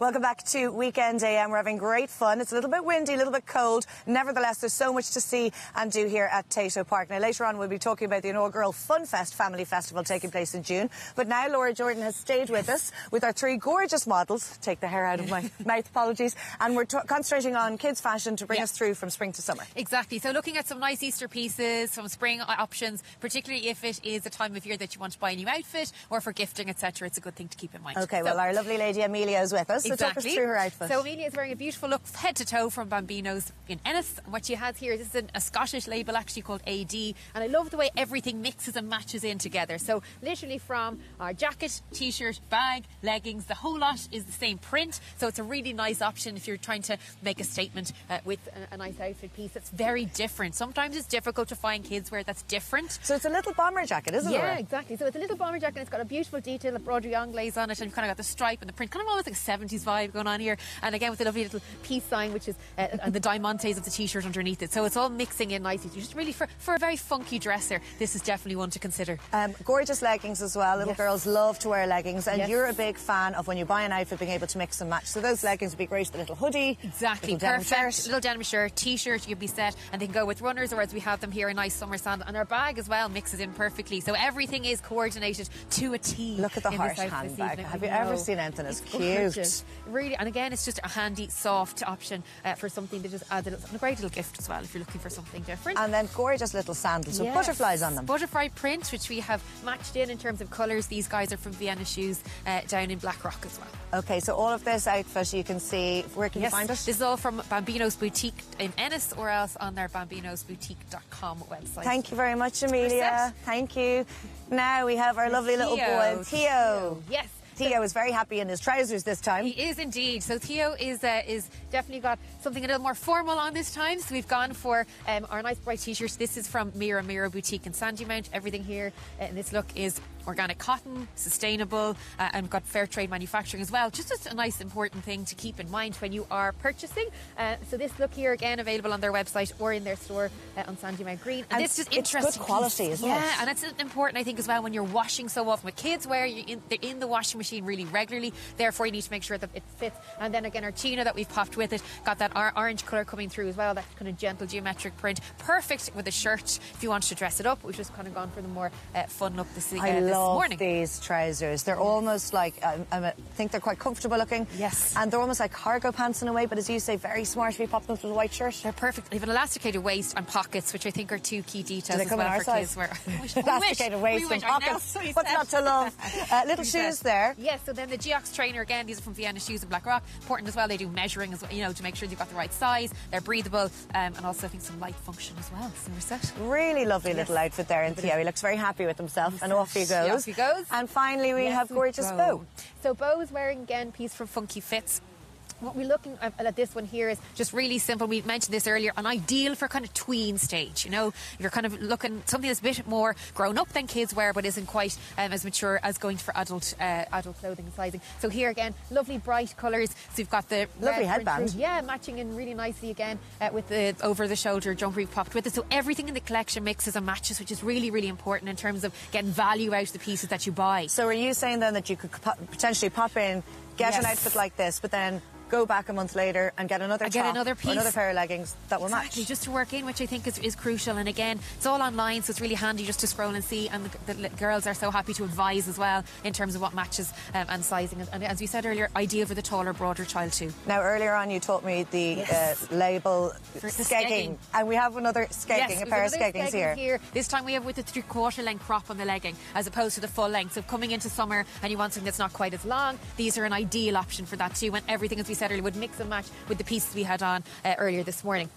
Welcome back to Weekend AM. We're having great fun. It's a little bit windy, a little bit cold. Nevertheless, there's so much to see and do here at Tayto Park. Now, later on, we'll be talking about the inaugural Fun Fest Family Festival taking place in June. But now, Laura Jordan has stayed with us with our three gorgeous models. Take the hair out of my mouth, apologies. And we're concentrating on kids' fashion to bring us through from spring to summer. Exactly. So, looking at some nice Easter pieces, some spring options, particularly if it is a time of year that you want to buy a new outfit or for gifting, etc. It's a good thing to keep in mind. Okay, So- well, our lovely lady Amelia is with us. Exactly. talk us through her outfit. So Amelia is wearing a beautiful look head to toe from Bambino's in Ennis. What she has here, this is an, a Scottish label actually called AD. And I love the way everything mixes and matches in together. So literally from our jacket, t-shirt, bag, leggings, the whole lot is the same print. So it's a really nice option if you're trying to make a statement uh, with a, a nice outfit piece that's very different. Sometimes it's difficult to find kids wear that's different. So it's a little bomber jacket, isn't yeah, it? Yeah, exactly. So it's a little bomber jacket. It's got a beautiful detail of broderie anglaise on it, and you've kind of got the stripe and the print, kind of almost like 70s 90s vibe going on here. And again, with the lovely little peace sign, which is uh, and the diamantes of the t-shirt underneath it. So it's all mixing in nicely. Just really for, for a very funky dresser, this is definitely one to consider. Um, gorgeous leggings as well. Little yes. girls love to wear leggings. And yes. you're a big fan of when you buy an outfit, being able to mix and match. So those leggings would be great. The little hoodie. Exactly. Little Perfect. Denim shirt. Little denim shirt, t-shirt, you'd be set. And they can go with runners or as we have them here, a nice summer sandal. And our bag as well mixes in perfectly. So everything is coordinated to a T. Look at the heart handbag. Have you know. ever seen anything as it's cute? Gorgeous. Really, and again, it's just a handy, soft option uh, for something that just adds a, little, a great little gift as well if you're looking for something different. And then gorgeous little sandals with Yes. butterflies on them. Butterfly print, which we have matched in in terms of colours. These guys are from Vienna Shoes uh, down in Blackrock as well. Okay, so all of this outfit you can see. Where can you find it? This is all from Bambino's Boutique in Ennis or else on their bambinosboutique.com website. Thank you very much, Amelia. Thank you. Now we have our lovely little Theo. boy, Theo. Yes. Theo is very happy in his trousers this time. He is indeed. So Theo is uh, is definitely got something a little more formal on this time. So we've gone for um, our nice bright t-shirts. This is from Mira Mira Boutique in Sandymount. Everything here uh, in this look is organic cotton, sustainable, uh, and got fair trade manufacturing as well. Just a, a nice important thing to keep in mind when you are purchasing. Uh, so this look here again available on their website or in their store uh, on Sandymount Green. And this is it's interesting. good quality, piece. isn't yeah, and it's important, I think, as well when you're washing so often. With kids, where you're in, they're in the washing machine really regularly, therefore you need to make sure that it fits. And then again, our chino that we've popped with it got that orange colour coming through as well, that kind of gentle geometric print. Perfect with a shirt if you wanted to dress it up. We've just kind of gone for the more uh, fun look this, uh, this love morning. these trousers. They're almost like um, um, I think they're quite comfortable looking. Yes. and they're almost like cargo pants in a way. But as you say, very smart if you pop them with a white shirt. They're perfect. They have an elasticated waist and pockets, which I think are two key details Do they as come well in our for size? kids. Where, we wish- Elasticated waist and wish, I know, pockets. What's not to love? Uh, little shoes there. Yes, so then the Geox trainer again, these are from Vienna Shoes in Blackrock. Important as well, they do measuring as well, you know, to make sure you've got the right size, they're breathable, um, and also I think some light function as well. So we're set. Really lovely little outfit there in Theo. He looks very happy with himself, and off he goes. Yeah, off he goes. And finally, we Yes, have gorgeous Bo. Bo. So Bo is wearing again piece from Funky Fits. What we're looking at, at this one here is just really simple. We mentioned this earlier, an ideal for kind of tween stage. You know, if you're kind of looking something that's a bit more grown up than kids wear, but isn't quite um, as mature as going for adult uh, adult clothing and sizing. So here again, lovely bright colours. So you've got the Lovely print headband. yeah, matching in really nicely again uh, with the over the shoulder jumper popped with it. So everything in the collection mixes and matches, which is really really important in terms of getting value out of the pieces that you buy. So are you saying then that you could potentially pop in, get an outfit like this, but then go back a month later and get another And get another piece. another pair of leggings that will Exactly, match? just to work in, which I think is, is crucial. And again, it's all online, so it's really handy just to scroll and see. And the, the girls are so happy to advise as well in terms of what matches um, and sizing. And, and as we said earlier, ideal for the taller, broader child too. Now earlier on you taught me the Yes. uh, label For skegging, and we have another skegging, Yes, a pair of skeggings skeggings here. This time we have with the three quarter length crop on the legging as opposed to the full length. So coming into summer and you want something that's not quite as long, these are an ideal option for that too. And everything, as we said earlier, would mix and match with the pieces we had on uh, earlier this morning.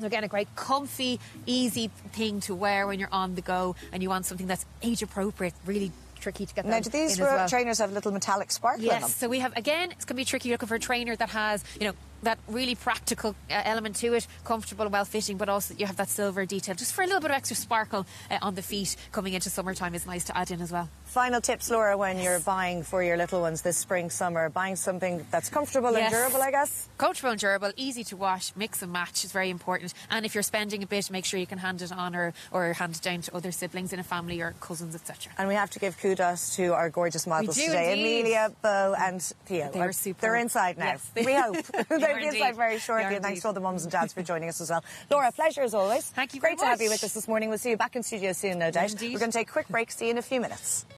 So again, a great comfy, easy thing to wear when you're on the go and you want something that's age appropriate, really tricky to get Now, do these well. trainers have a little metallic sparkle in them? Yes, so we have again. It's going to be tricky looking for a trainer that has, you know, that really practical uh, element to it, comfortable, and well fitting, but also you have that silver detail just for a little bit of extra sparkle uh, on the feet coming into summertime is nice to add in as well. Final tips, Laura, when you're buying for your little ones this spring, summer, buying something that's comfortable Yes. and durable, I guess. Comfortable and durable, easy to wash, mix and match is very important. And if you're spending a bit, make sure you can hand it on or, or hand it down to other siblings in a family or cousins, etc. And we have to give kudos to our gorgeous models today, indeed. Amelia, Bo, and Theo. They are superb. They're inside now. Yes. We hope They are be indeed. very shortly. And thanks to all the mums and dads for joining us as well. Laura, pleasure as always. Thank you Great to have you with us this morning. We'll see you back in studio soon, no doubt. Indeed. We're going to take a quick break. See you in a few minutes.